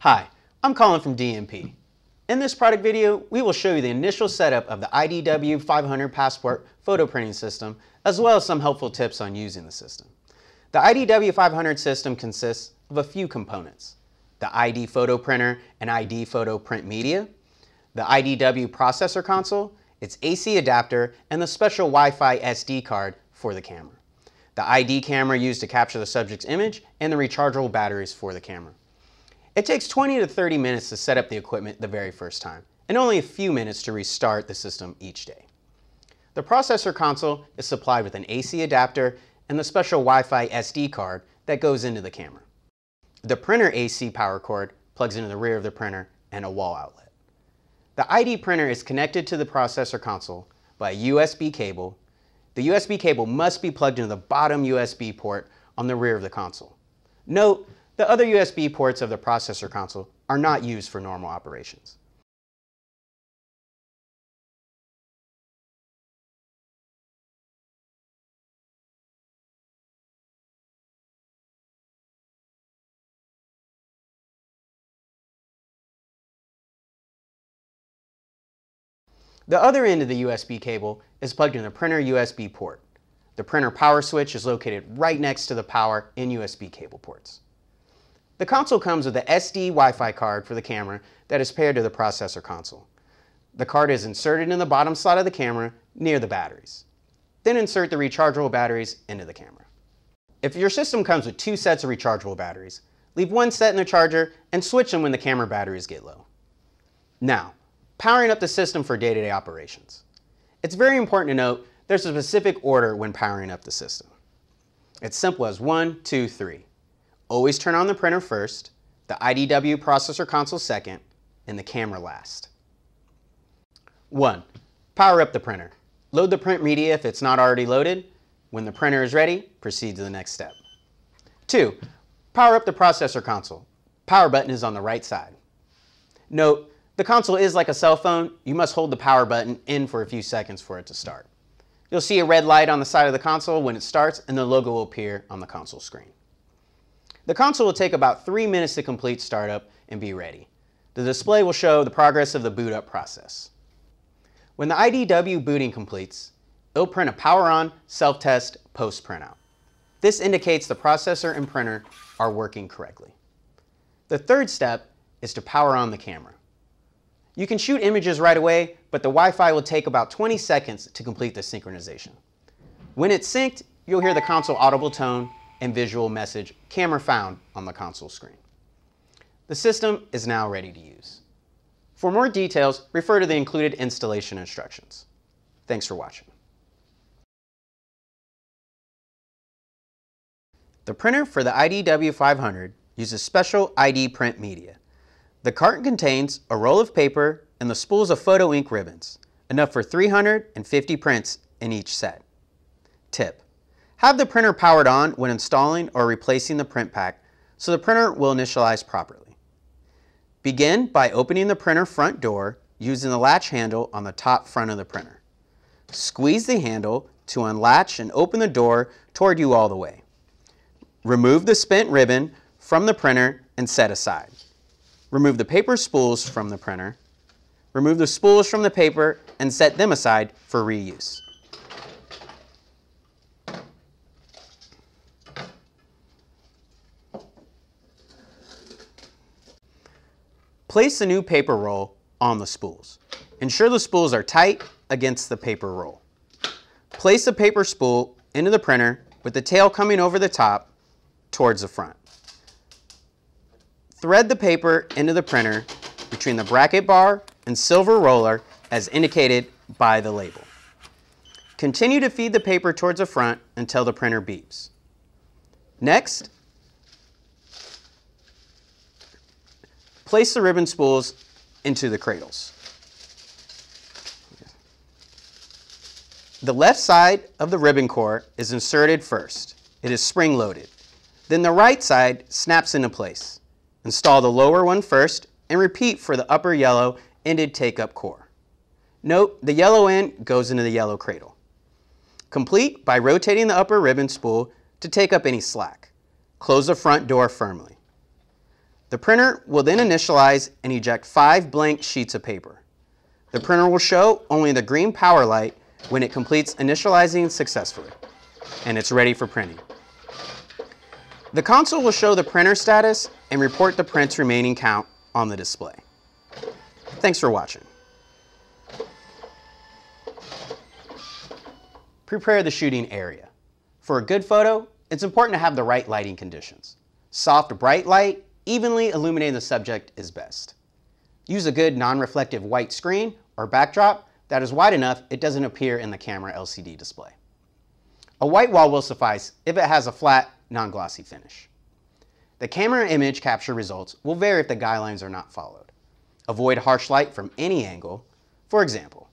Hi, I'm Colin from DNP. In this product video, we will show you the initial setup of the IDW 500 Passport photo printing system, as well as some helpful tips on using the system. The IDW 500 system consists of a few components. The ID photo printer and ID photo print media, the IDW processor console, its AC adapter, and the special Wi-Fi SD card for the camera. The ID camera used to capture the subject's image, and the rechargeable batteries for the camera. It takes 20 to 30 minutes to set up the equipment the very first time, and only a few minutes to restart the system each day. The processor console is supplied with an AC adapter and the special Wi-Fi SD card that goes into the camera. The printer AC power cord plugs into the rear of the printer and a wall outlet. The ID printer is connected to the processor console by a USB cable. The USB cable must be plugged into the bottom USB port on the rear of the console. Note the other USB ports of the processor console are not used for normal operations. The other end of the USB cable is plugged in the printer USB port. The printer power switch is located right next to the power and USB cable ports. The console comes with a SD Wi-Fi card for the camera that is paired to the processor console. The card is inserted in the bottom slot of the camera near the batteries. Then insert the rechargeable batteries into the camera. If your system comes with two sets of rechargeable batteries, leave one set in the charger and switch them when the camera batteries get low. Now, powering up the system for day-to-day -day operations. It's very important to note there's a specific order when powering up the system. It's simple as one, two, three. Always turn on the printer first, the IDW processor console second, and the camera last. 1. Power up the printer. Load the print media if it's not already loaded. When the printer is ready, proceed to the next step. 2. Power up the processor console. Power button is on the right side. Note, the console is like a cell phone. You must hold the power button in for a few seconds for it to start. You'll see a red light on the side of the console when it starts and the logo will appear on the console screen. The console will take about three minutes to complete startup and be ready. The display will show the progress of the boot up process. When the IDW booting completes, it'll print a power on, self-test, post printout. This indicates the processor and printer are working correctly. The third step is to power on the camera. You can shoot images right away, but the Wi-Fi will take about 20 seconds to complete the synchronization. When it's synced, you'll hear the console audible tone and visual message camera found on the console screen. The system is now ready to use. For more details, refer to the included installation instructions. Thanks for watching. The printer for the IDW500 uses special ID print media. The carton contains a roll of paper and the spools of photo ink ribbons, enough for 350 prints in each set. Tip. Have the printer powered on when installing or replacing the print pack so the printer will initialize properly. Begin by opening the printer front door using the latch handle on the top front of the printer. Squeeze the handle to unlatch and open the door toward you all the way. Remove the spent ribbon from the printer and set aside. Remove the paper spools from the printer. Remove the spools from the paper and set them aside for reuse. Place the new paper roll on the spools. Ensure the spools are tight against the paper roll. Place the paper spool into the printer with the tail coming over the top towards the front. Thread the paper into the printer between the bracket bar and silver roller as indicated by the label. Continue to feed the paper towards the front until the printer beeps. Next, Place the ribbon spools into the cradles. The left side of the ribbon core is inserted first. It is spring loaded. Then the right side snaps into place. Install the lower one first and repeat for the upper yellow ended take-up core. Note the yellow end goes into the yellow cradle. Complete by rotating the upper ribbon spool to take up any slack. Close the front door firmly. The printer will then initialize and eject five blank sheets of paper. The printer will show only the green power light when it completes initializing successfully, and it's ready for printing. The console will show the printer status and report the print's remaining count on the display. Thanks for watching. Prepare the shooting area. For a good photo, it's important to have the right lighting conditions. Soft, bright light, evenly illuminating the subject is best. Use a good non-reflective white screen or backdrop that is wide enough it doesn't appear in the camera LCD display. A white wall will suffice if it has a flat, non-glossy finish. The camera image capture results will vary if the guidelines are not followed. Avoid harsh light from any angle. For example,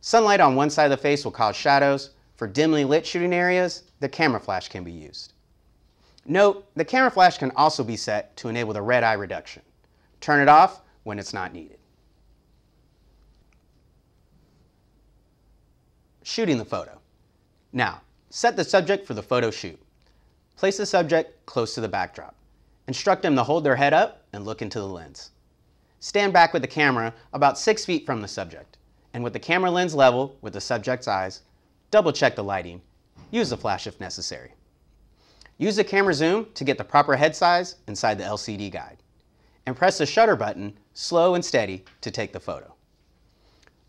sunlight on one side of the face will cause shadows. For dimly lit shooting areas, the camera flash can be used. Note, the camera flash can also be set to enable the red eye reduction. Turn it off when it's not needed. Shooting the photo. Now, set the subject for the photo shoot. Place the subject close to the backdrop. Instruct them to hold their head up and look into the lens. Stand back with the camera about six feet from the subject, and with the camera lens level with the subject's eyes, double check the lighting. Use the flash if necessary. Use the camera zoom to get the proper head size inside the LCD guide. And press the shutter button slow and steady to take the photo.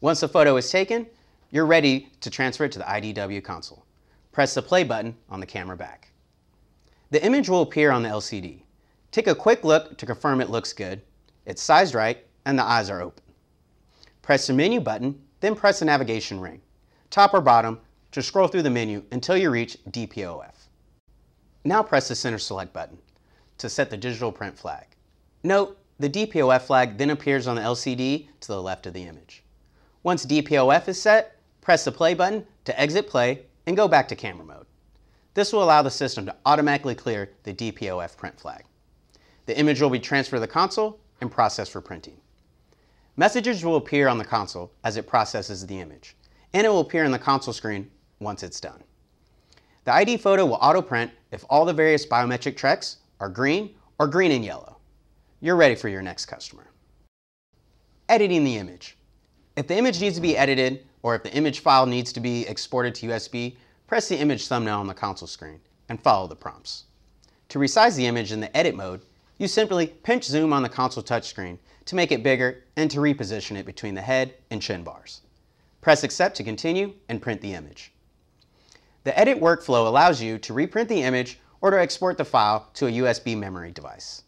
Once the photo is taken, you're ready to transfer it to the IDW console. Press the play button on the camera back. The image will appear on the LCD. Take a quick look to confirm it looks good, it's sized right, and the eyes are open. Press the menu button, then press the navigation ring, top or bottom, to scroll through the menu until you reach DPOF. Now press the center select button to set the digital print flag. Note, the DPOF flag then appears on the LCD to the left of the image. Once DPOF is set, press the play button to exit play and go back to camera mode. This will allow the system to automatically clear the DPOF print flag. The image will be transferred to the console and processed for printing. Messages will appear on the console as it processes the image, and it will appear on the console screen once it's done. The ID photo will auto-print if all the various biometric checks are green or green and yellow. You're ready for your next customer. Editing the image. If the image needs to be edited or if the image file needs to be exported to USB, press the image thumbnail on the console screen and follow the prompts. To resize the image in the edit mode, you simply pinch zoom on the console touchscreen to make it bigger and to reposition it between the head and chin bars. Press accept to continue and print the image. The edit workflow allows you to reprint the image or to export the file to a USB memory device.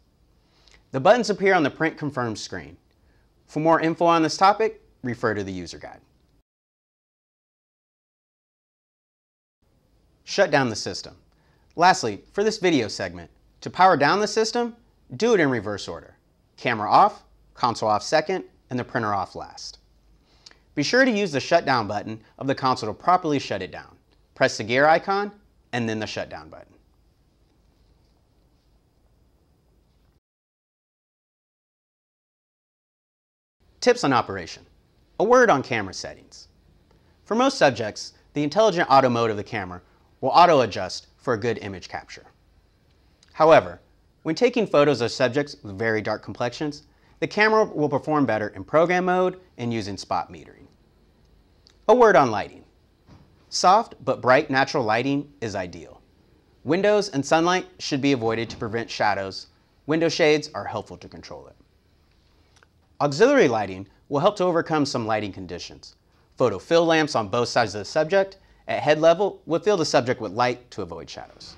The buttons appear on the print confirm screen. For more info on this topic, refer to the user guide. Shut down the system. Lastly, for this video segment, to power down the system, do it in reverse order. Camera off, console off second, and the printer off last. Be sure to use the shutdown button of the console to properly shut it down. Press the gear icon and then the shutdown button. Tips on operation. A word on camera settings. For most subjects, the intelligent auto mode of the camera will auto adjust for a good image capture. However, when taking photos of subjects with very dark complexions, the camera will perform better in program mode and using spot metering. A word on lighting. Soft but bright natural lighting is ideal. Windows and sunlight should be avoided to prevent shadows. Window shades are helpful to control it. Auxiliary lighting will help to overcome some lighting conditions. Photo fill lamps on both sides of the subject at head level will fill the subject with light to avoid shadows.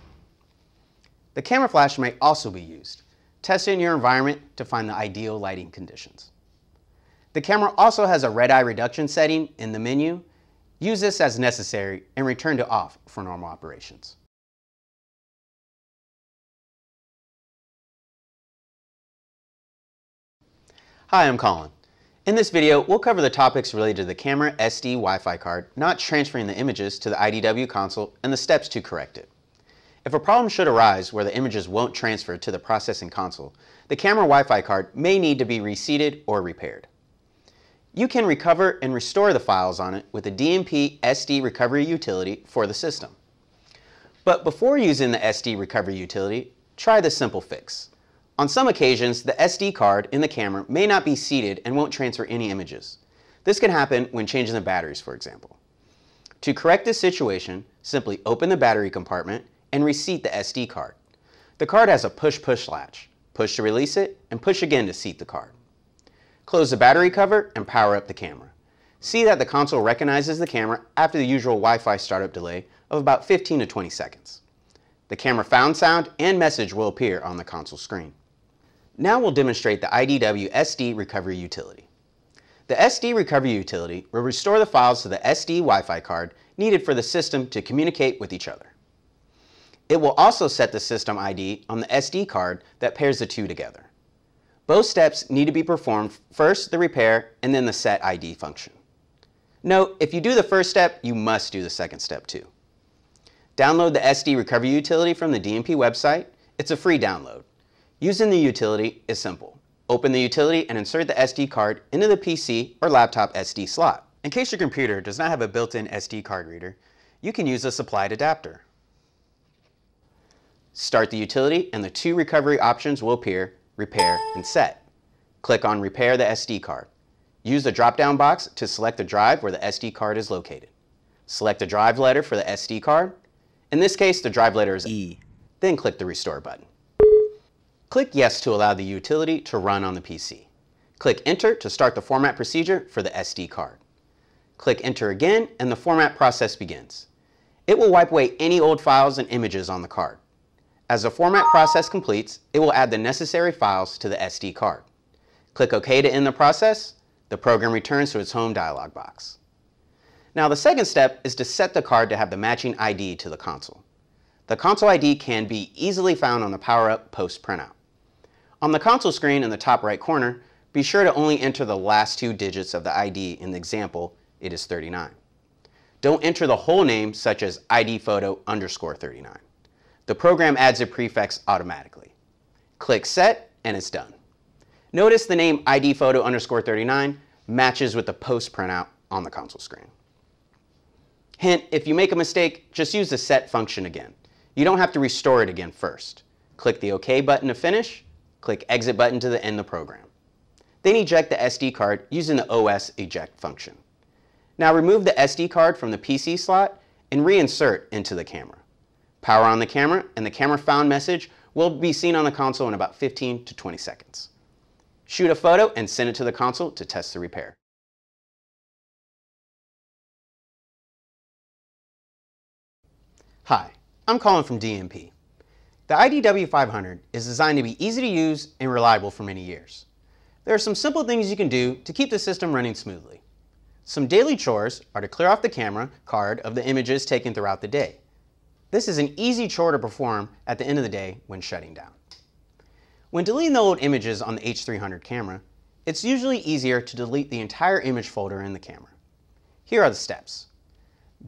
The camera flash may also be used. Test in your environment to find the ideal lighting conditions. The camera also has a red eye reduction setting in the menu. Use this as necessary and return to off for normal operations. Hi, I'm Colin. In this video, we'll cover the topics related to the camera SD Wi-Fi card not transferring the images to the IDW console and the steps to correct it. If a problem should arise where the images won't transfer to the processing console, the camera Wi-Fi card may need to be reseated or repaired. You can recover and restore the files on it with the DNP SD recovery utility for the system. But before using the SD recovery utility, try this simple fix. On some occasions, the SD card in the camera may not be seated and won't transfer any images. This can happen when changing the batteries, for example. To correct this situation, simply open the battery compartment and reseat the SD card. The card has a push-push latch. Push to release it and push again to seat the card. Close the battery cover and power up the camera. See that the console recognizes the camera after the usual Wi-Fi startup delay of about 15 to 20 seconds. The camera found sound and message will appear on the console screen. Now we'll demonstrate the IDW SD recovery utility. The SD recovery utility will restore the files to the SD Wi-Fi card needed for the system to communicate with each other. It will also set the system ID on the SD card that pairs the two together. Both steps need to be performed, first the repair and then the set ID function. Note, if you do the first step, you must do the second step too. Download the SD recovery utility from the DNP website. It's a free download. Using the utility is simple. Open the utility and insert the SD card into the PC or laptop SD slot. In case your computer does not have a built-in SD card reader, you can use a supplied adapter. Start the utility and the two recovery options will appear, Repair and Set. Click on Repair the SD card. Use the drop-down box to select the drive where the SD card is located. Select the drive letter for the SD card. In this case, the drive letter is E. Then click the Restore button. Click Yes to allow the utility to run on the PC. Click Enter to start the format procedure for the SD card. Click Enter again and the format process begins. It will wipe away any old files and images on the card. As the format process completes, it will add the necessary files to the SD card. Click OK to end the process. The program returns to its home dialog box. Now the second step is to set the card to have the matching ID to the console. The console ID can be easily found on the PowerUp post printout. On the console screen in the top right corner, be sure to only enter the last two digits of the ID. In the example, it is 39. Don't enter the whole name such as ID photo underscore 39. The program adds a prefix automatically. Click Set and it's done. Notice the name ID photo underscore 39 matches with the post printout on the console screen. Hint, if you make a mistake, just use the set function again. You don't have to restore it again first. Click the OK button to finish, click Exit button to end the program. Then eject the SD card using the OS eject function. Now remove the SD card from the PC slot and reinsert into the camera. Power on the camera and the camera found message will be seen on the console in about 15 to 20 seconds. Shoot a photo and send it to the console to test the repair. Hi, I'm Colin from DNP. The IDW500 is designed to be easy to use and reliable for many years. There are some simple things you can do to keep the system running smoothly. Some daily chores are to clear off the camera card of the images taken throughout the day. This is an easy chore to perform at the end of the day when shutting down. When deleting the old images on the H300 camera, it's usually easier to delete the entire image folder in the camera. Here are the steps.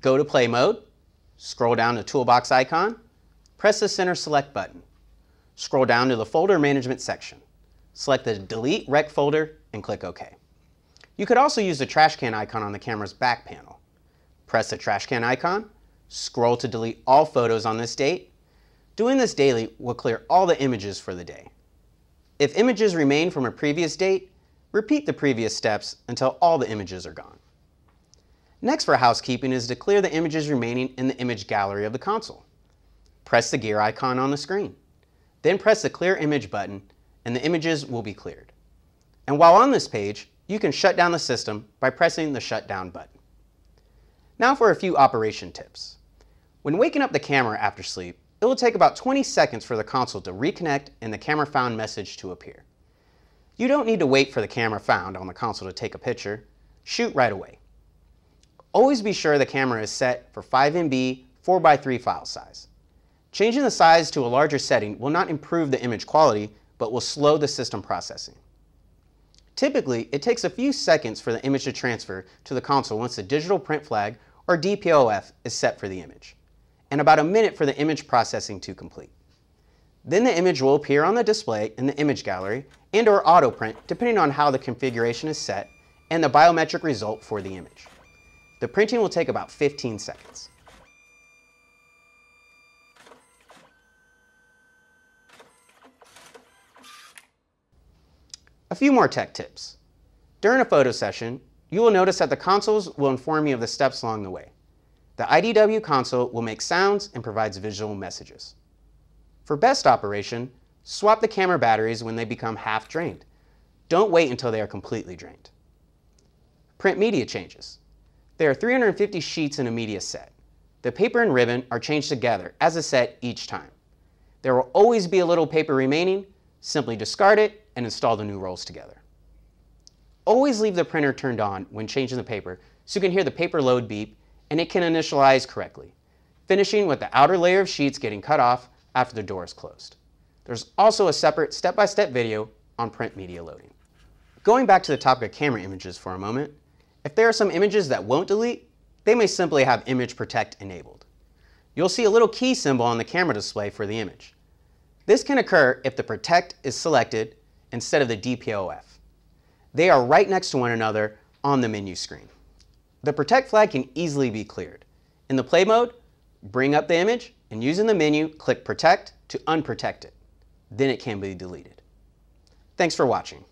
Go to Play Mode, scroll down the toolbox icon, press the center select button. Scroll down to the folder management section. Select the delete rec folder and click OK. You could also use the trash can icon on the camera's back panel. Press the trash can icon, scroll to delete all photos on this date. Doing this daily will clear all the images for the day. If images remain from a previous date, repeat the previous steps until all the images are gone. Next for housekeeping is to clear the images remaining in the image gallery of the console press the gear icon on the screen. Then press the Clear Image button and the images will be cleared. And while on this page, you can shut down the system by pressing the Shutdown button. Now for a few operation tips. When waking up the camera after sleep, it will take about 20 seconds for the console to reconnect and the camera found message to appear. You don't need to wait for the camera found on the console to take a picture. Shoot right away. Always be sure the camera is set for 5 MB 4x3 file size. Changing the size to a larger setting will not improve the image quality, but will slow the system processing. Typically, it takes a few seconds for the image to transfer to the console once the digital print flag, or DPOF, is set for the image, and about a minute for the image processing to complete. Then the image will appear on the display in the image gallery and or auto print depending on how the configuration is set and the biometric result for the image. The printing will take about 15 seconds. A few more tech tips. During a photo session, you will notice that the consoles will inform you of the steps along the way. The IDW console will make sounds and provides visual messages. For best operation, swap the camera batteries when they become half drained. Don't wait until they are completely drained. Print media changes. There are 350 sheets in a media set. The paper and ribbon are changed together as a set each time. There will always be a little paper remaining, simply discard it and install the new rolls together. Always leave the printer turned on when changing the paper so you can hear the paper load beep and it can initialize correctly, finishing with the outer layer of sheets getting cut off after the door is closed. There's also a separate step-by-step -step video on print media loading. Going back to the topic of camera images for a moment, if there are some images that won't delete, they may simply have Image Protect enabled. You'll see a little key symbol on the camera display for the image. This can occur if the Protect is selected instead of the DPOF. They are right next to one another on the menu screen. The Protect flag can easily be cleared. In the play mode, bring up the image and using the menu, click Protect to unprotect it. Then it can be deleted. Thanks for watching.